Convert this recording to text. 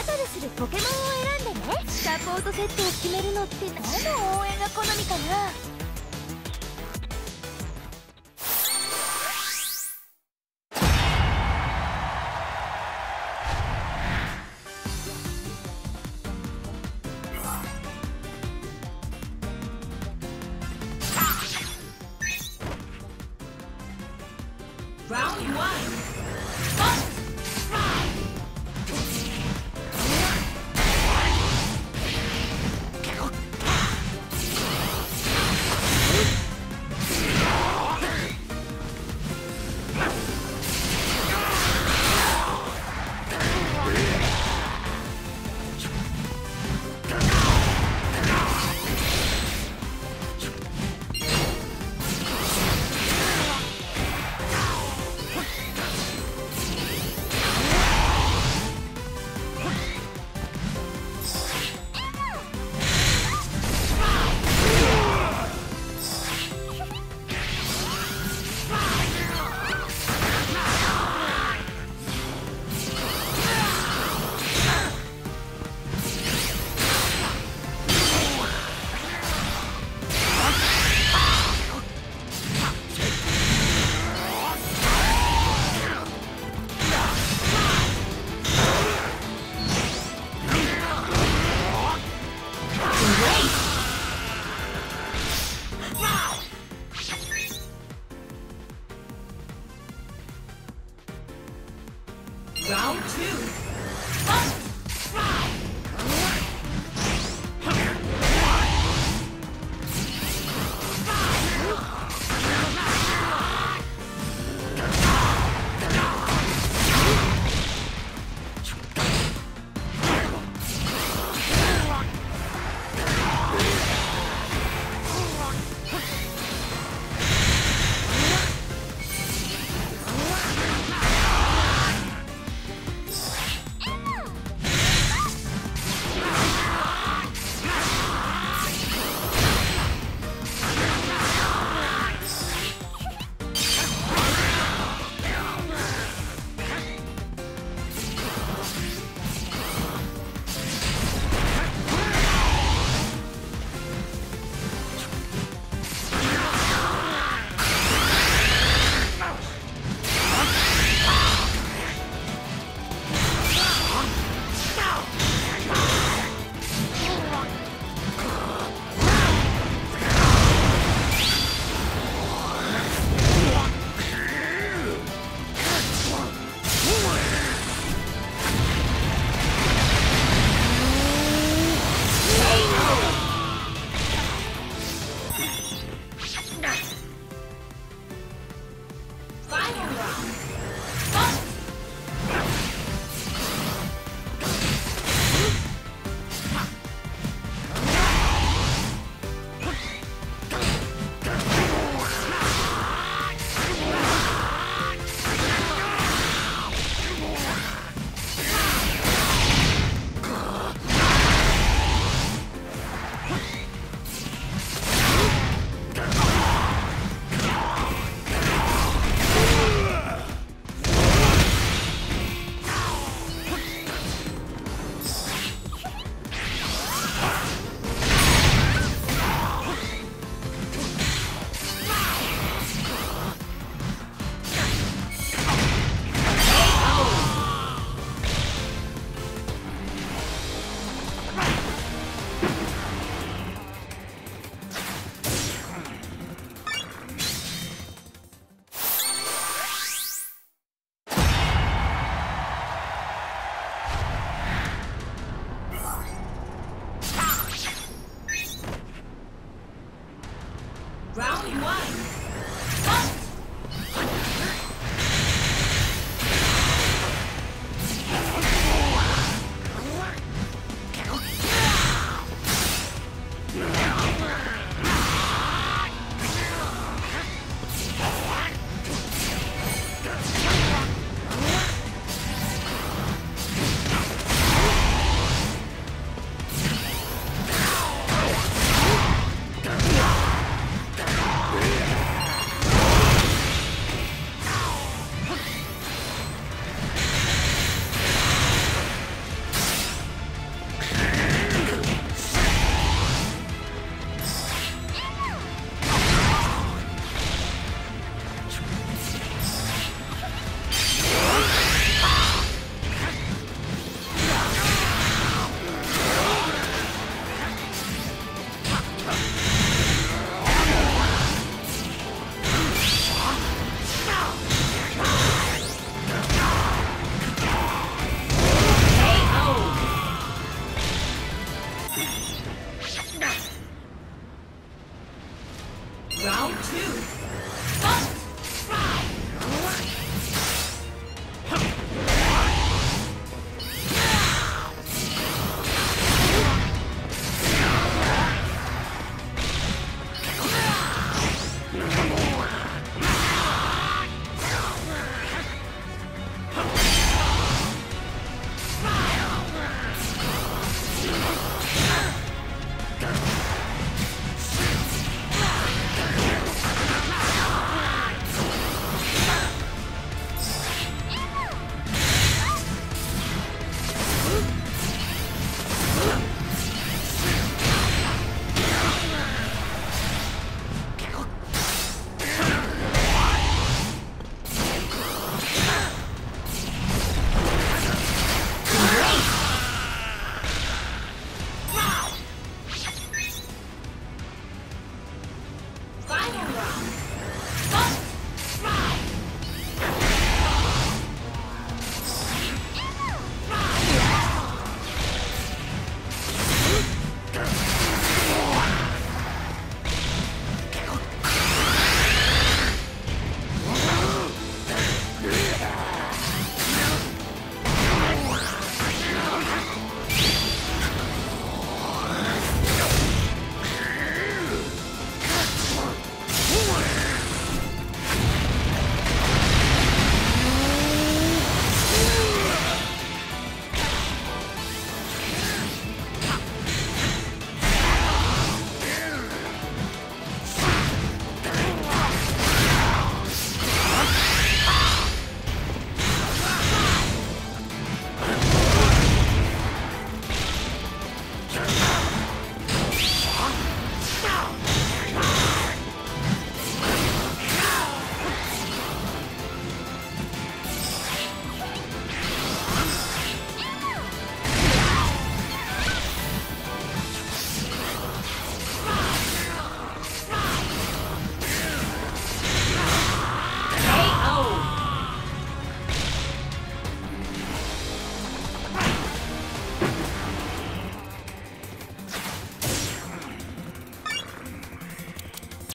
バトルするポケモンを選んでね。サポートセットを決めるのって何の応援が好みかな。Round two.